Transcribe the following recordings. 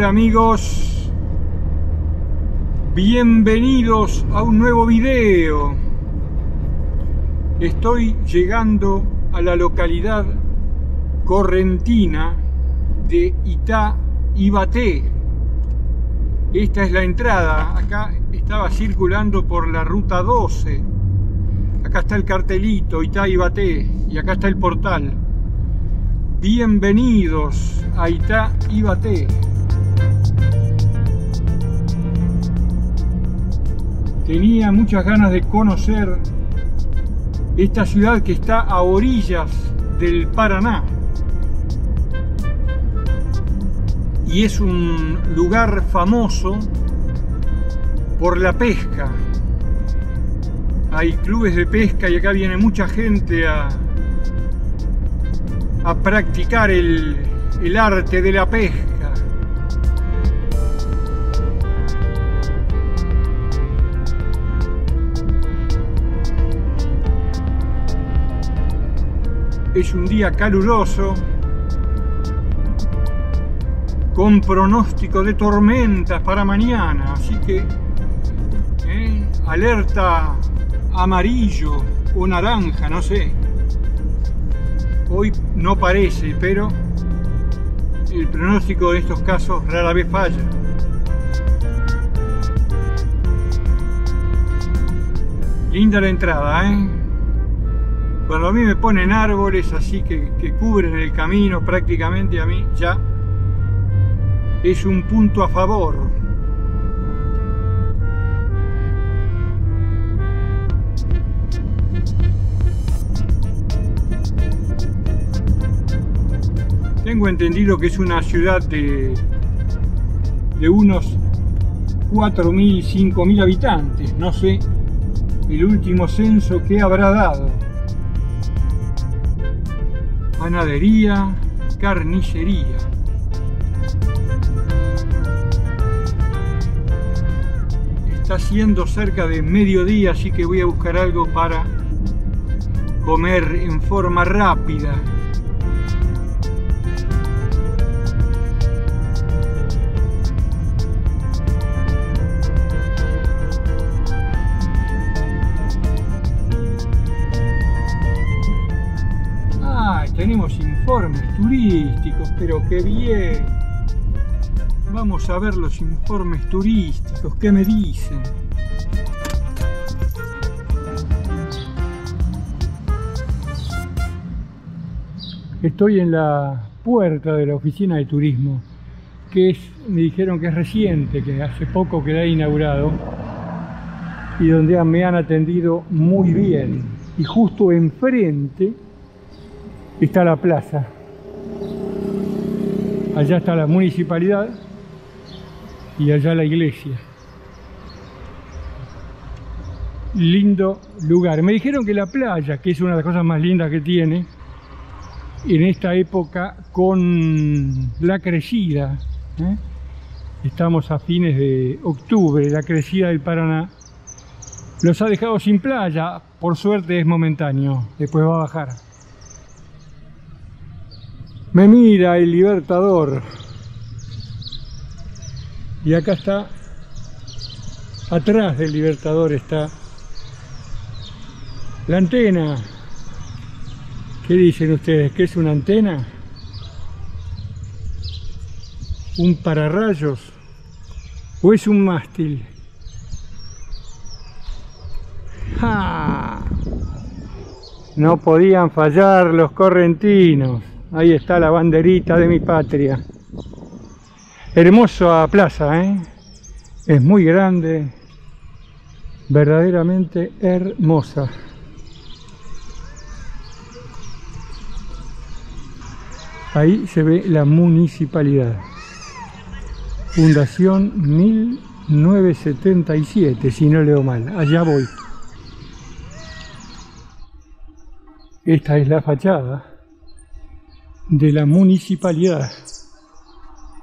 Hola amigos, bienvenidos a un nuevo video. Estoy llegando a la localidad correntina de Itá Ibaté. Esta es la entrada, acá estaba circulando por la ruta 12. Acá está el cartelito Itá Ibaté y acá está el portal. Bienvenidos a Itá Ibaté. Tenía muchas ganas de conocer esta ciudad que está a orillas del Paraná. Y es un lugar famoso por la pesca. Hay clubes de pesca y acá viene mucha gente a, a practicar el, el arte de la pesca. Es un día caluroso, con pronóstico de tormentas para mañana, así que eh, alerta amarillo o naranja, no sé. Hoy no parece, pero el pronóstico de estos casos rara vez falla. Linda la entrada, ¿eh? Cuando a mí me ponen árboles así que, cubren el camino prácticamente a mí ya es un punto a favor. Tengo entendido que es una ciudad de, de unos 4.000, 5.000 habitantes. No sé el último censo que habrá dado. Panadería, carnicería. Está siendo cerca de mediodía, así que voy a buscar algo para comer en forma rápida. Pero qué bien. Vamos a ver los informes turísticos, ¿qué me dicen? Estoy en la puerta de la oficina de turismo, que es, me dijeron que es reciente, que hace poco que la he inaugurado, y donde me han atendido muy bien. Y justo enfrente está la plaza. Allá está la municipalidad y allá la iglesia. Lindo lugar. Me dijeron que la playa, que es una de las cosas más lindas que tiene, en esta época con la crecida, ¿eh? estamos a fines de octubre, la crecida del Paraná, los ha dejado sin playa, por suerte es momentáneo, después va a bajar. Me mira el Libertador. Y acá está, atrás del Libertador está la antena. ¿Qué dicen ustedes? ¿Qué es una antena? ¿Un pararrayos? ¿O es un mástil? ¡Ja! No podían fallar los correntinos. Ahí está la banderita de mi patria. Hermosa plaza, ¿eh? Es muy grande, verdaderamente hermosa. Ahí se ve la municipalidad. Fundación 1977, si no leo mal. Allá voy. Esta es la fachada de la municipalidad.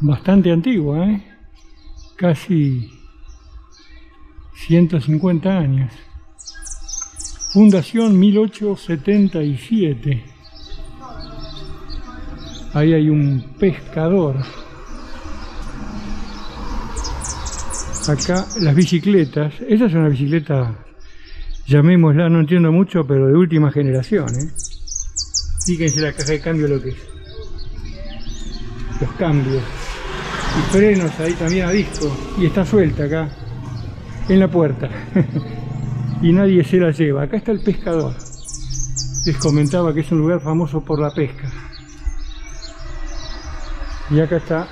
Bastante antigua, ¿eh? casi 150 años. Fundación 1877. Ahí hay un pescador. Acá las bicicletas. Esa es una bicicleta, llamémosla, no entiendo mucho, pero de última generación. ¿eh? Fíjense la caja de cambio lo que es. Los cambios. Y frenos ahí también a disco. Y está suelta acá. En la puerta. y nadie se la lleva. Acá está el pescador. Les comentaba que es un lugar famoso por la pesca. Y acá está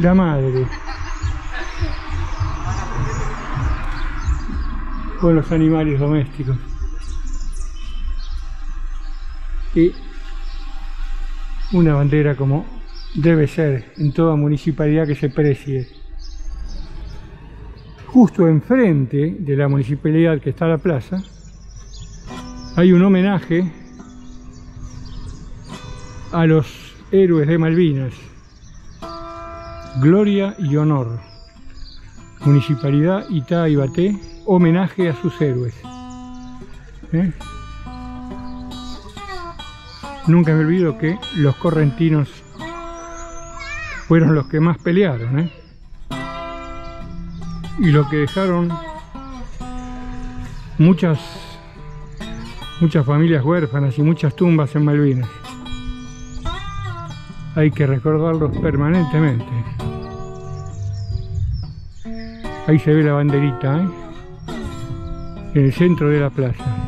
la madre con los animales domésticos y una bandera como debe ser en toda municipalidad que se precie justo enfrente de la municipalidad que está la plaza hay un homenaje a los héroes de Malvinas Gloria y honor. Municipalidad Itá y Baté, homenaje a sus héroes. ¿Eh? Nunca me olvido que los correntinos fueron los que más pelearon. ¿eh? Y lo que dejaron muchas, muchas familias huérfanas y muchas tumbas en Malvinas. Hay que recordarlos permanentemente. Ahí se ve la banderita, ¿eh? en el centro de la plaza.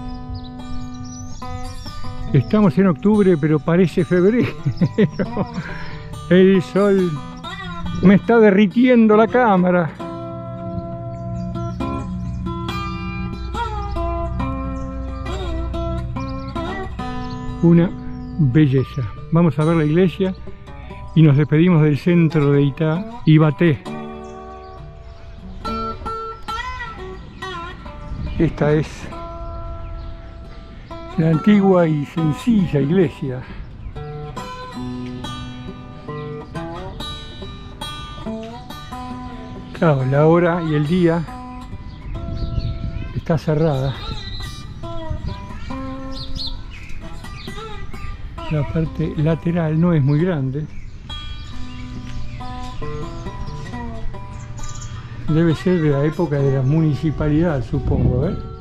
Estamos en octubre, pero parece febrero. El sol me está derritiendo la cámara. Una belleza. Vamos a ver la iglesia y nos despedimos del centro de Itá y Baté. Esta es la antigua y sencilla iglesia. Claro, la hora y el día está cerrada. La parte lateral no es muy grande. Debe ser de la época de la municipalidad, supongo, ¿eh?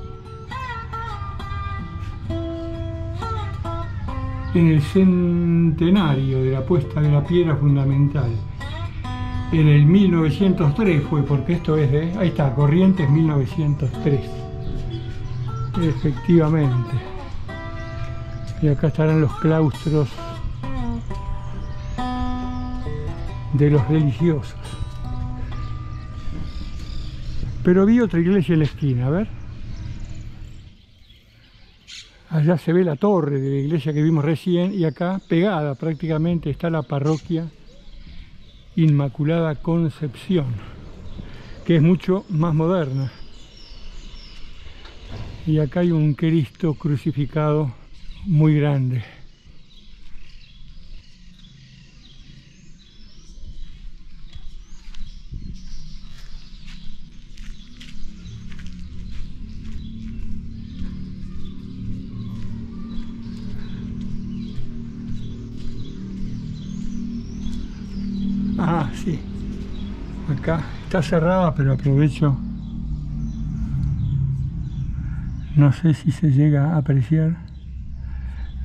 En el centenario de la puesta de la piedra fundamental. En el 1903 fue, porque esto es de... Ahí está, Corrientes 1903. Efectivamente. Y acá estarán los claustros de los religiosos. Pero vi otra iglesia en la esquina, a ver. Allá se ve la torre de la iglesia que vimos recién y acá pegada prácticamente está la parroquia Inmaculada Concepción, que es mucho más moderna. Y acá hay un Cristo crucificado muy grande. Acá está cerrada, pero aprovecho. No sé si se llega a apreciar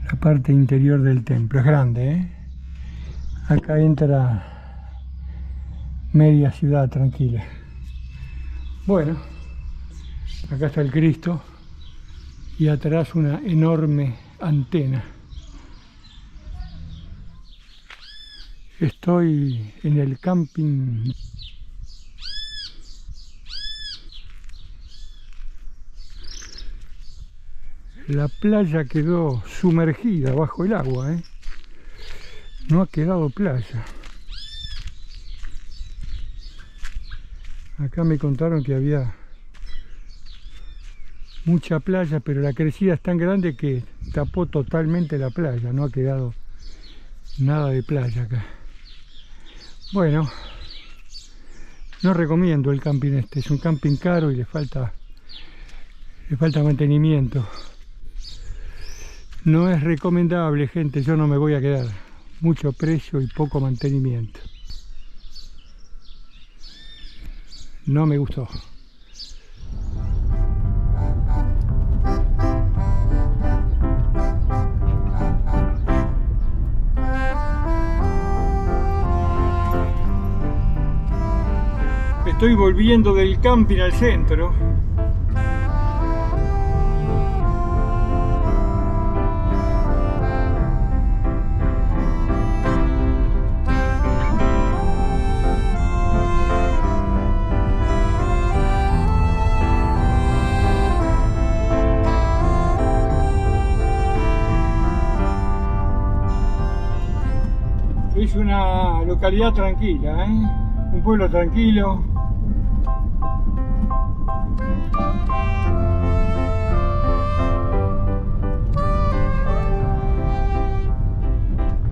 la parte interior del templo. Es grande, ¿eh? Acá entra media ciudad tranquila. Bueno, acá está el Cristo y atrás una enorme antena. Estoy en el camping La playa quedó sumergida bajo el agua, ¿eh? No ha quedado playa. Acá me contaron que había mucha playa, pero la crecida es tan grande que tapó totalmente la playa. No ha quedado nada de playa acá. Bueno, no recomiendo el camping este, es un camping caro y le falta, le falta mantenimiento. No es recomendable, gente, yo no me voy a quedar. Mucho precio y poco mantenimiento. no me gustó. Estoy volviendo del camping al centro localidad tranquila, ¿eh? un pueblo tranquilo.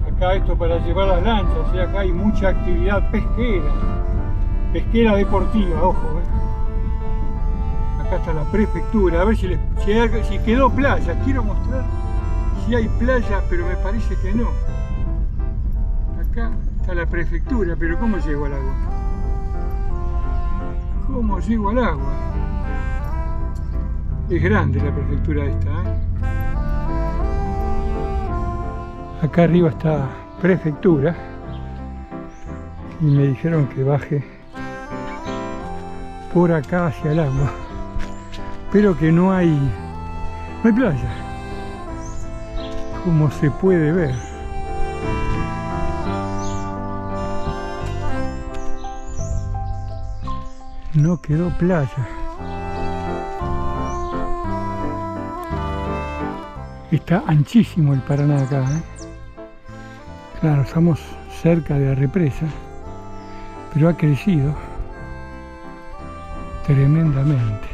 Acá esto para llevar las lanchas, acá hay mucha actividad pesquera, pesquera deportiva, ojo. ¿eh? Acá está la prefectura, a ver si, si quedó playa, quiero mostrar si hay playa, pero me parece que no acá está la prefectura, pero ¿cómo llego al agua? ¿Cómo llego al agua? Es grande la prefectura esta, ¿eh? Acá arriba está prefectura y me dijeron que baje por acá hacia el agua, pero que no hay, no hay playa, como se puede ver. No quedó playa. Está anchísimo el Paraná acá. ¿eh? Claro, estamos cerca de la represa, pero ha crecido tremendamente.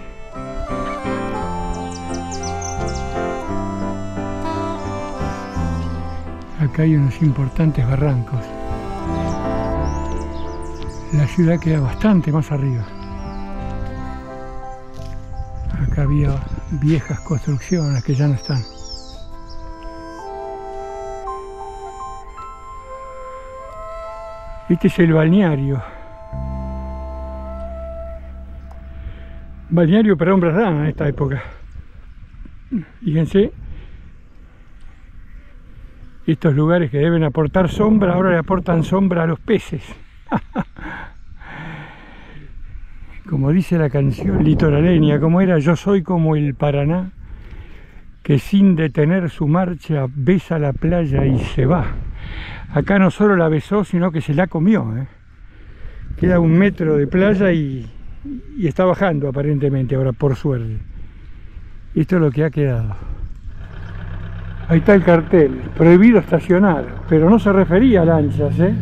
Acá hay unos importantes barrancos. La ciudad queda bastante más arriba. Había viejas construcciones que ya no están. Este es el balneario. Balneario para hombres rana en esta época. Fíjense, estos lugares que deben aportar sombra, ahora le aportan sombra a los peces. como dice la canción litoraleña, como era Yo soy como el Paraná, que sin detener su marcha besa la playa y se va. Acá no solo la besó, sino que se la comió. ¿eh? Queda un metro de playa y, y está bajando aparentemente ahora, por suerte. Esto es lo que ha quedado. Ahí está el cartel, prohibido estacionar, pero no se refería a lanchas, ¿eh?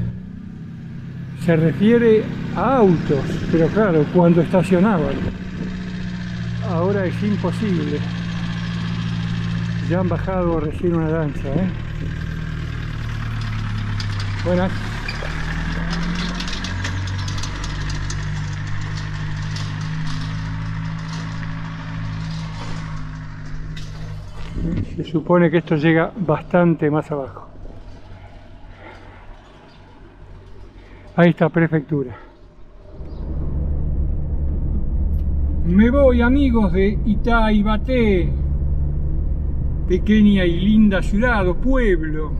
Se refiere a autos, pero claro, cuando estacionaban. Ahora es imposible. Ya han bajado recién una danza, ¿eh? Buenas. Se supone que esto llega bastante más abajo. Ahí está, prefectura. Me voy amigos de Itaibaté, pequeña y linda ciudad o pueblo.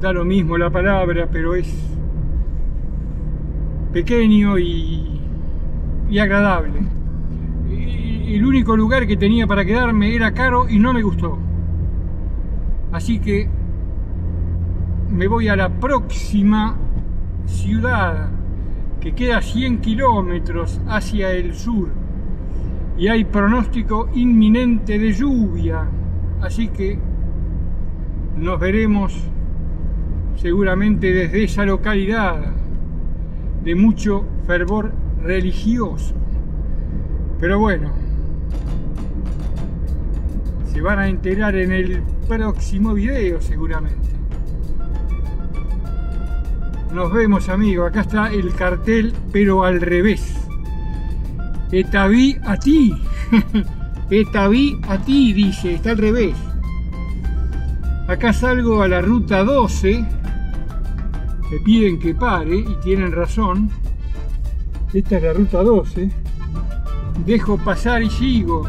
Da lo mismo la palabra, pero es pequeño y, y agradable. El único lugar que tenía para quedarme era caro y no me gustó. Así que me voy a la próxima ciudad que queda 100 kilómetros hacia el sur y hay pronóstico inminente de lluvia. Así que nos veremos seguramente desde esa localidad de mucho fervor religioso. Pero bueno se van a enterar en el próximo video seguramente nos vemos amigos, acá está el cartel, pero al revés. Etaví a ti. Etaví a ti, dice, está al revés. Acá salgo a la ruta 12. Me piden que pare y tienen razón. Esta es la ruta 12. Dejo pasar y sigo.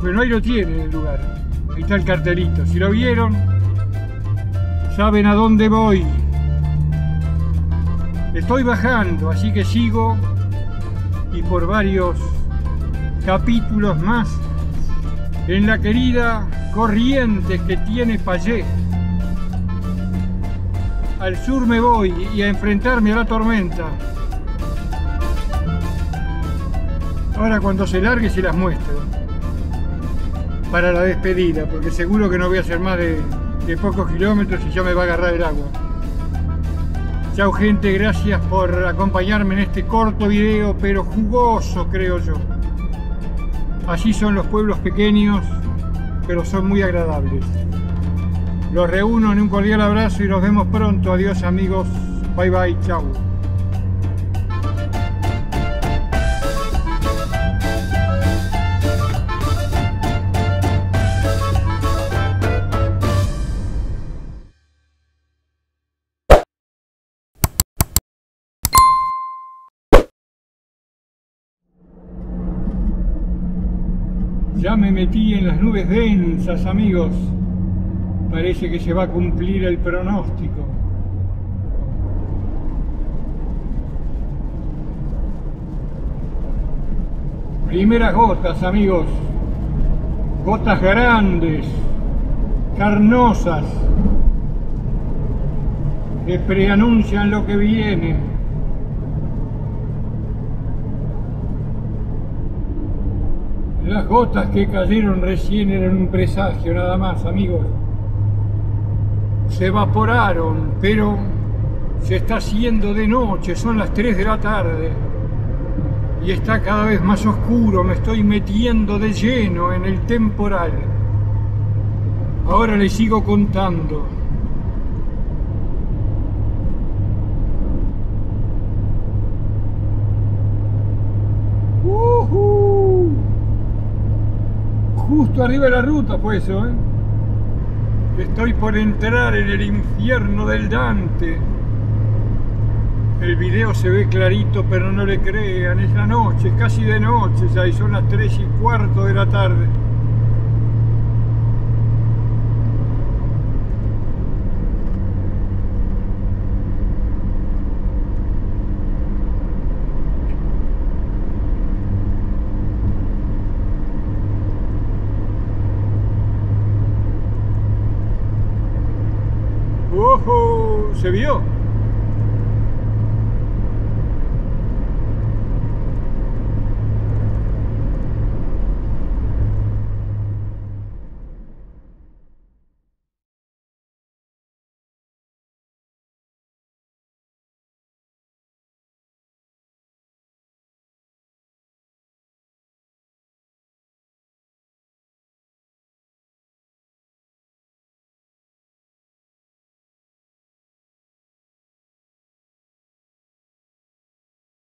Bueno, ahí lo tienen el lugar. Ahí está el cartelito. Si lo vieron, saben a dónde voy. Estoy bajando, así que sigo y por varios capítulos más en la querida corriente que tiene Payé. Al sur me voy y a enfrentarme a la tormenta. Ahora cuando se largue se las muestro. Para la despedida, porque seguro que no voy a hacer más de, de pocos kilómetros y ya me va a agarrar el agua. Chao gente, gracias por acompañarme en este corto video, pero jugoso creo yo. Así son los pueblos pequeños, pero son muy agradables. Los reúno en un cordial abrazo y nos vemos pronto. Adiós amigos. Bye bye. Chao. Ya me metí en las nubes densas, amigos. Parece que se va a cumplir el pronóstico. Primeras gotas, amigos. Gotas grandes, carnosas, que preanuncian lo que viene. Las gotas que cayeron recién eran un presagio nada más, amigos. Se evaporaron, pero se está haciendo de noche, son las 3 de la tarde. Y está cada vez más oscuro, me estoy metiendo de lleno en el temporal. Ahora les sigo contando. Justo arriba de la ruta fue eso, ¿eh? Estoy por entrar en el infierno del Dante. El video se ve clarito, pero no le crean, es la noche, casi de noche ya, y son las 3 y cuarto de la tarde. ¡Ojo! ¿Se vio?